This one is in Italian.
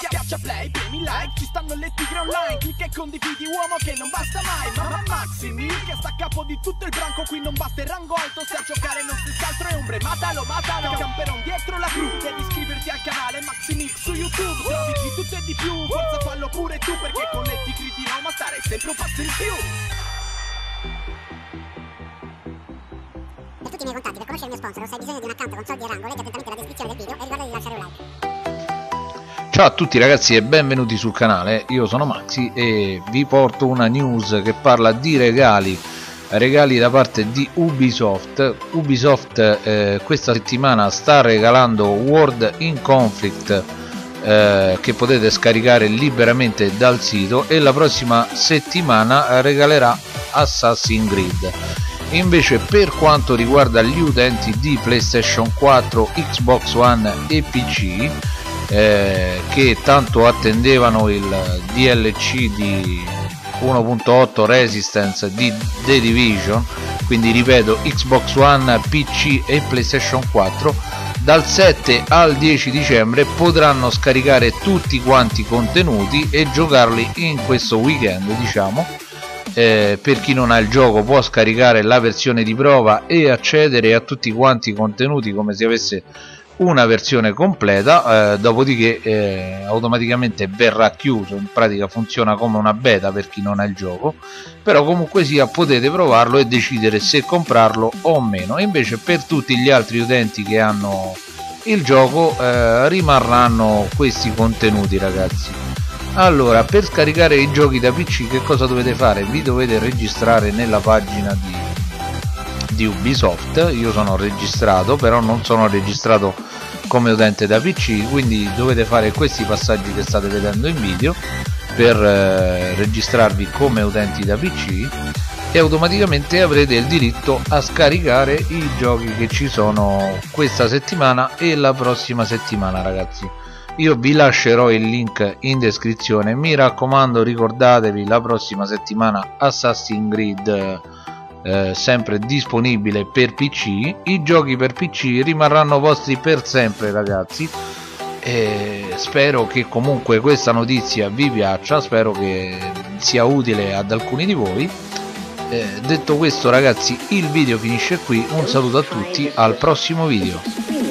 Schiaccia play, premi like, ci stanno le tigre online Clicca e condividi uomo che non basta mai Mamma Maxi Mil che sta a capo di tutto il branco Qui non basta il rango alto, se a giocare non si scaltro è ombre Matalo, matalo, camperon dietro la cru Devi iscriverti al canale Maxi Mix su YouTube Trovi di tutto e di più, forza fallo pure tu Perché con le tigre di Roma stare sempre un passo in più Per tutti i miei contatti, per conoscere il mio sponsor, o se hai bisogno di un account con soldi e rango, leggi attentamente la descrizione del video e ricorda di lasciare un like. Ciao a tutti ragazzi e benvenuti sul canale, io sono Maxi e vi porto una news che parla di regali regali da parte di Ubisoft. Ubisoft eh, questa settimana sta regalando World in Conflict eh, che potete scaricare liberamente dal sito e la prossima settimana regalerà Assassin's Creed. Invece per quanto riguarda gli utenti di PlayStation 4, Xbox One e PC eh, che tanto attendevano il DLC di 1.8 Resistance di The Division quindi ripeto Xbox One, PC e PlayStation 4 dal 7 al 10 dicembre potranno scaricare tutti quanti i contenuti e giocarli in questo weekend diciamo. Eh, per chi non ha il gioco può scaricare la versione di prova e accedere a tutti quanti i contenuti come se avesse una versione completa eh, dopodiché eh, automaticamente verrà chiuso. In pratica funziona come una beta per chi non ha il gioco però comunque sia potete provarlo e decidere se comprarlo o meno. Invece per tutti gli altri utenti che hanno il gioco eh, rimarranno questi contenuti ragazzi. Allora per scaricare i giochi da pc che cosa dovete fare? Vi dovete registrare nella pagina di di Ubisoft. Io sono registrato però non sono registrato come utente da PC quindi dovete fare questi passaggi che state vedendo in video per eh, registrarvi come utenti da PC e automaticamente avrete il diritto a scaricare i giochi che ci sono questa settimana e la prossima settimana ragazzi. Io vi lascerò il link in descrizione. Mi raccomando ricordatevi la prossima settimana Assassin's Creed eh, sempre disponibile per PC i giochi per PC rimarranno vostri per sempre ragazzi. E spero che comunque questa notizia vi piaccia spero che sia utile ad alcuni di voi. Eh, detto questo ragazzi il video finisce qui. Un saluto a tutti al prossimo video